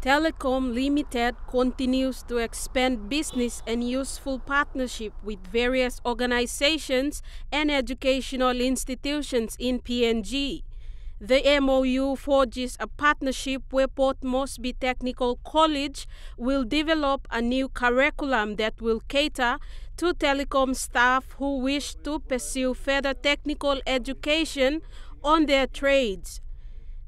Telikom Limited continues to expand business and useful partnership with various organizations and educational institutions in PNG. The MOU forges a partnership where Port Moresby Technical College will develop a new curriculum that will cater to Telikom staff who wish to pursue further technical education on their trades.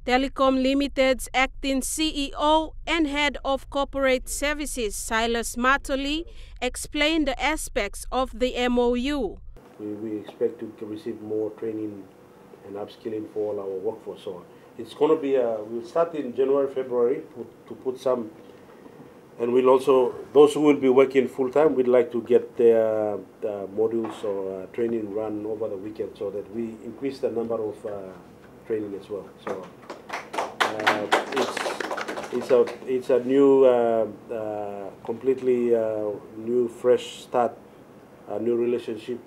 Telikom Limited's acting CEO and head of corporate services, Silas Matoli, explained the aspects of the MOU. We, we expect to receive more training and upskilling for all our workforce. So it's going to be, a, we'll start in January, February to put some, and we'll also, those who will be working full time, we'd like to get their, modules or uh, training run over the weekend so that we increase the number of uh, training as well. So it's, it's, a, it's a new, uh, uh, completely uh, new, fresh start, a new relationship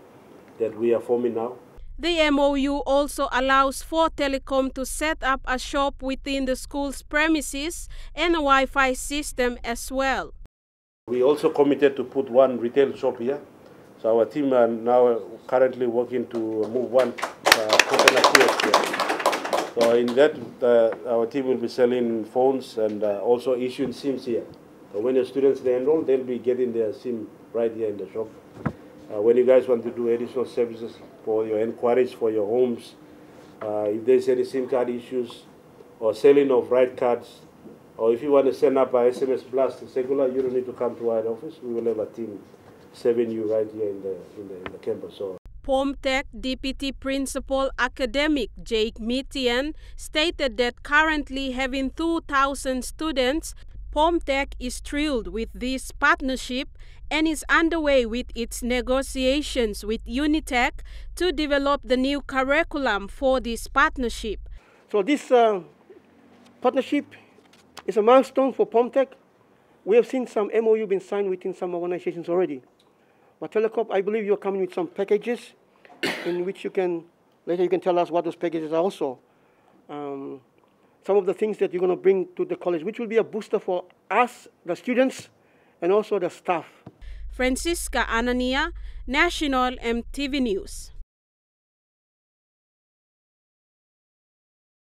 that we are forming now. The MOU also allows for Telikom to set up a shop within the school's premises and a Wi-Fi system as well. We also committed to put one retail shop here. So our team are now currently working to move one uh, kiosk here. So in that, uh, our team will be selling phones and uh, also issuing SIMs here. So when the students they enroll, they'll be getting their SIM right here in the shop. Uh, when you guys want to do additional services for your inquiries for your homes, uh, if there's any SIM card issues or selling of right cards, or if you want to send up a SMS blast to Segula, you don't need to come to our office. We will have a team serving you right here in the, in the, in the campus. So POMTECH Deputy Principal Academic Jake Mitian stated that currently having 2,000 students, POMTECH is thrilled with this partnership and is underway with its negotiations with Unitech to develop the new curriculum for this partnership. So this uh, partnership is a milestone for POMTECH. We have seen some MOU being signed within some organizations already. But Telikom, I believe you're coming with some packages in which you can, later you can tell us what those packages are also. Um, some of the things that you're going to bring to the college, which will be a booster for us, the students, and also the staff. Francisca Anania, National EMTV News.